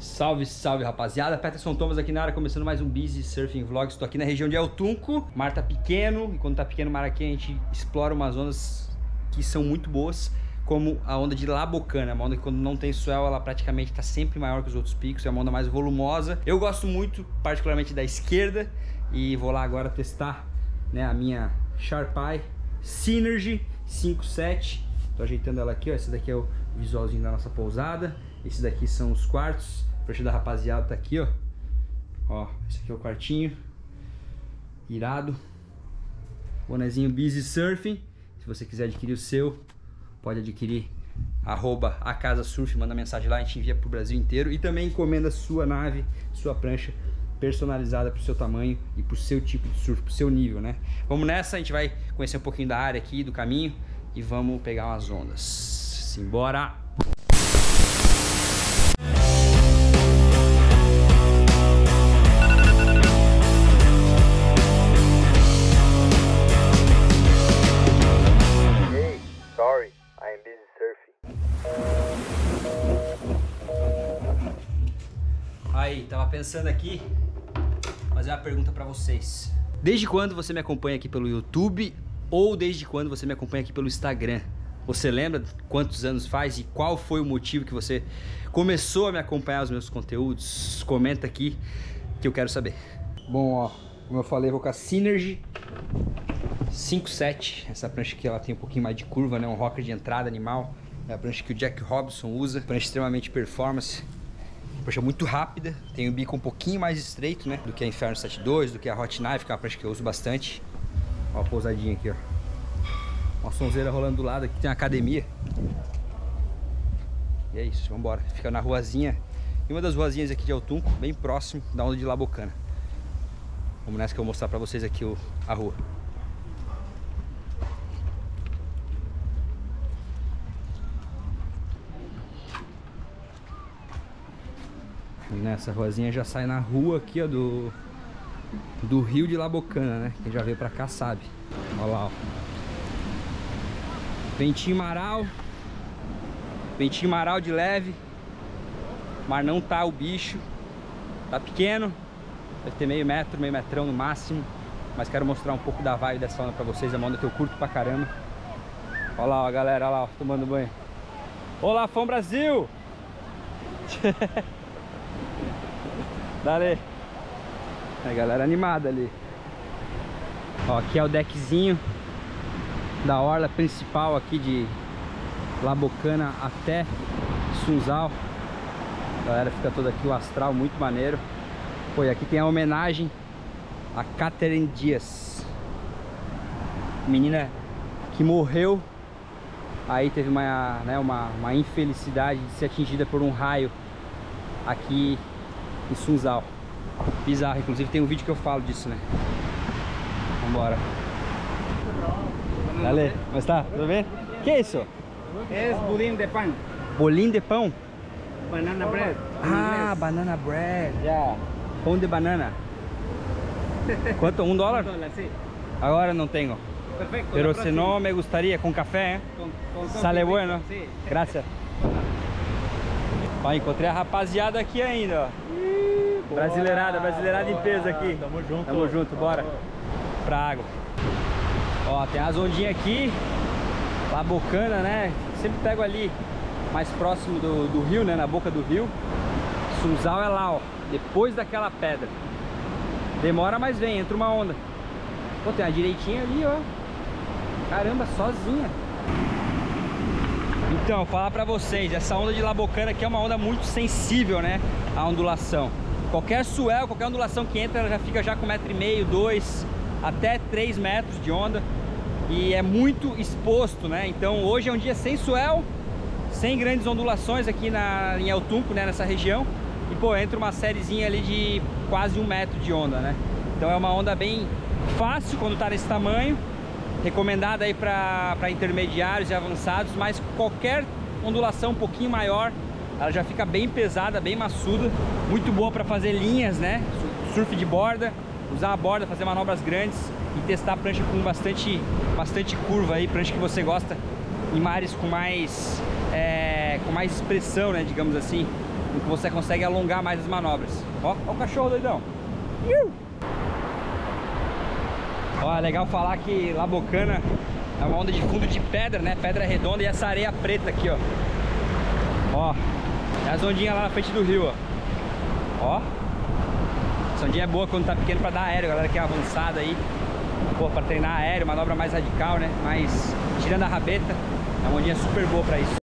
Salve, salve rapaziada, Peterson Thomas aqui na área, começando mais um Busy Surfing Vlog. Estou aqui na região de El Tunco, mar tá pequeno, e quando tá pequeno o mar aqui a gente explora umas ondas que são muito boas, como a onda de Labocana, uma onda que quando não tem swell ela praticamente está sempre maior que os outros picos, é uma onda mais volumosa. Eu gosto muito, particularmente da esquerda, e vou lá agora testar né, a minha Sharp Eye Synergy 57. Tô ajeitando ela aqui, ó, esse daqui é o visualzinho da nossa pousada, esses daqui são os quartos, prancha da rapaziada tá aqui, ó. Ó, esse aqui é o quartinho. Irado. Bonezinho Busy Surfing. Se você quiser adquirir o seu, pode adquirir arroba a casa surf, manda mensagem lá, a gente envia pro Brasil inteiro e também encomenda sua nave, sua prancha personalizada pro seu tamanho e pro seu tipo de surf, pro seu nível, né? Vamos nessa, a gente vai conhecer um pouquinho da área aqui, do caminho e vamos pegar umas ondas. Simbora! Pensando aqui fazer uma pergunta pra vocês. Desde quando você me acompanha aqui pelo YouTube ou desde quando você me acompanha aqui pelo Instagram? Você lembra quantos anos faz e qual foi o motivo que você começou a me acompanhar os meus conteúdos? Comenta aqui que eu quero saber. Bom, ó, como eu falei, eu vou com a Synergy 57. Essa prancha aqui ela tem um pouquinho mais de curva, né? Um rocker de entrada animal. É a prancha que o Jack Robson usa. Prancha extremamente performance. Prancha muito rápida. Tem o bico um pouquinho mais estreito, né? Do que a Inferno 72, do que a Hot Knife, que é uma prancha que eu uso bastante. Ó a pousadinha aqui, ó. Uma sonzeira rolando do lado. Aqui tem uma academia. E é isso, vambora. Fica na ruazinha. Em uma das ruazinhas aqui de Altunco, bem próximo da onda de Labocana. Vamos nessa que eu vou mostrar pra vocês aqui o, a rua. E nessa ruazinha já sai na rua aqui, ó, do, do rio de Labocana, né? Quem já veio pra cá sabe. Olha lá, ó. Ventinho maral. Ventinho maral de leve. Mas não tá o bicho. Tá pequeno. Deve ter meio metro, meio metrão no máximo. Mas quero mostrar um pouco da vibe dessa onda pra vocês. É uma onda que eu curto pra caramba. Olha lá, ó, galera, olha lá, ó, tomando banho. Olá, Fão Brasil! Dale. A galera animada ali. Ó, aqui é o deckzinho da orla principal aqui de Labocana até Sunzal. A galera fica toda aqui, o astral muito maneiro. Pô, aqui tem a homenagem a Catherine Dias. Menina que morreu. Aí teve uma, né, uma, uma infelicidade de ser atingida por um raio aqui em Sunzal. Bizarro, inclusive tem um vídeo que eu falo disso, né? Vambora. Dale, como está? Tudo bem? Que é isso? Es budín de pan, Bolinho de pão? banana bread. Ah, banana bread. Ya. Pão de banana. Quanto? Um dólar? Un dólar, sí. Agora não tenho. Perfecto. Pero se no me gustaría con café. Con- con coffee Sale bueno. Sí. Graças. Ó, encontrei a rapaziada aqui ainda, ó. Brasileirada, brasileirada em peso aqui. Tamo junto. Tamo junto, bora. Pra água. Ó, tem as ondinhas aqui. Labocana, né? Sempre pego ali, mais próximo do, do rio, né? Na boca do rio. Sunzal é lá, ó. Depois daquela pedra. Demora, mas vem, entra uma onda. Pô, tem uma direitinha ali, ó. Caramba, sozinha. Então, falar pra vocês, essa onda de Labocana aqui é uma onda muito sensível, né? A ondulação. Qualquer swell, qualquer ondulação que entra, ela já fica já com metro e meio, dois, até três metros de onda. E é muito exposto, né? Então hoje é um dia sem swell, sem grandes ondulações aqui na, em El Tunco, né? Nessa região. E pô, entra uma sériezinha ali de quase um metro de onda, né? Então é uma onda bem fácil quando tá nesse tamanho recomendada aí para intermediários e avançados, mas qualquer ondulação um pouquinho maior, ela já fica bem pesada, bem maçuda, muito boa para fazer linhas, né? Surf de borda, usar a borda, fazer manobras grandes e testar a prancha com bastante, bastante curva aí, prancha que você gosta em mares com mais, é, com mais expressão, né? Digamos assim, em que você consegue alongar mais as manobras. Ó, ó o cachorro doidão. Iu! Ó, é legal falar que Labocana é uma onda de fundo de pedra, né? Pedra redonda e essa areia preta aqui, ó. Ó, as ondinhas lá na frente do rio, ó. Ó. Essa ondinha é boa quando tá pequeno pra dar aéreo, galera que é avançada aí. Pô, pra treinar aéreo, manobra mais radical, né? Mas tirando a rabeta, é uma ondinha super boa pra isso.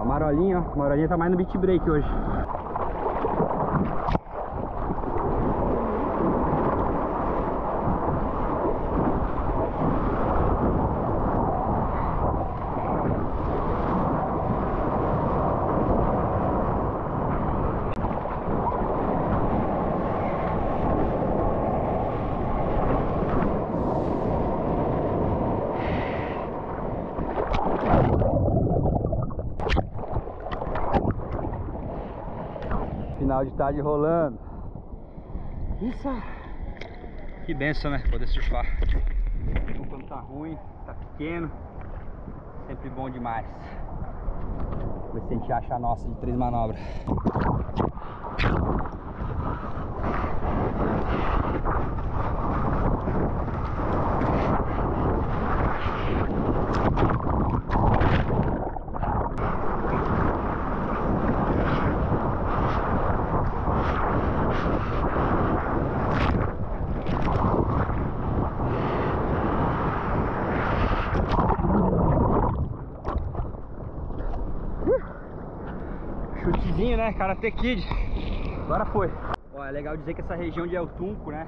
A marolinha, ó. A marolinha tá mais no beat break hoje. Final de tarde rolando. Isso! Que benção, né? Poder surfar. Quando tá ruim, tá pequeno. Sempre bom demais. Ver se a gente acha a nossa de três manobras. Né? Karate Kid. Agora foi. Ó, é legal dizer que essa região de El Tunco, né?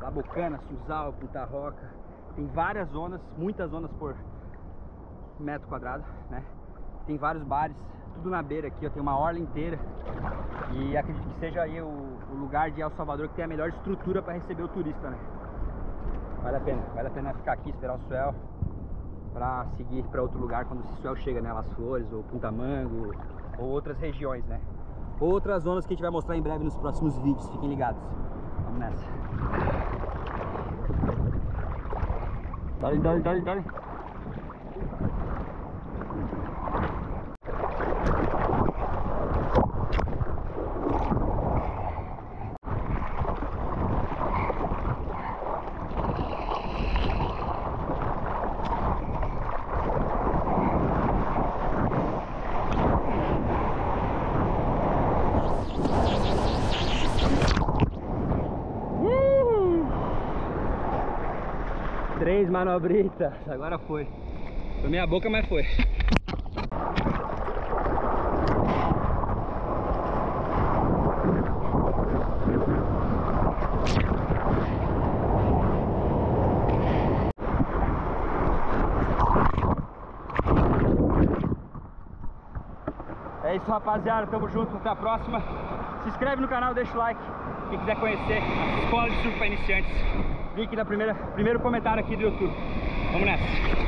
Labocana, Suzal, Punta Roca, tem várias zonas, muitas zonas por metro quadrado, né? Tem vários bares, tudo na beira aqui, ó, tem uma orla inteira. E acredito que seja aí o, o lugar de El Salvador que tem a melhor estrutura para receber o turista, né? Vale a pena, vale a pena ficar aqui, esperar o swell para seguir para outro lugar quando o swell chega, né? Las Flores ou Punta Mango ou outras regiões, né? Outras zonas que a gente vai mostrar em breve nos próximos vídeos, fiquem ligados. Vamos nessa. Dale, dale, dale, dale. Três manobritas, agora foi. Foi meia boca, mas foi. É isso, rapaziada. Tamo junto. Até a próxima. Se inscreve no canal, deixa o like. Quem quiser conhecer a escola de surf para iniciantes. Link na primeira, primeiro comentário aqui do YouTube. Vamos nessa.